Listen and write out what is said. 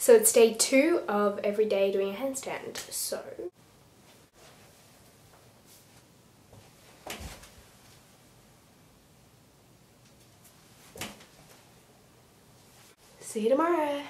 So it's day two of every day doing a handstand. So see you tomorrow.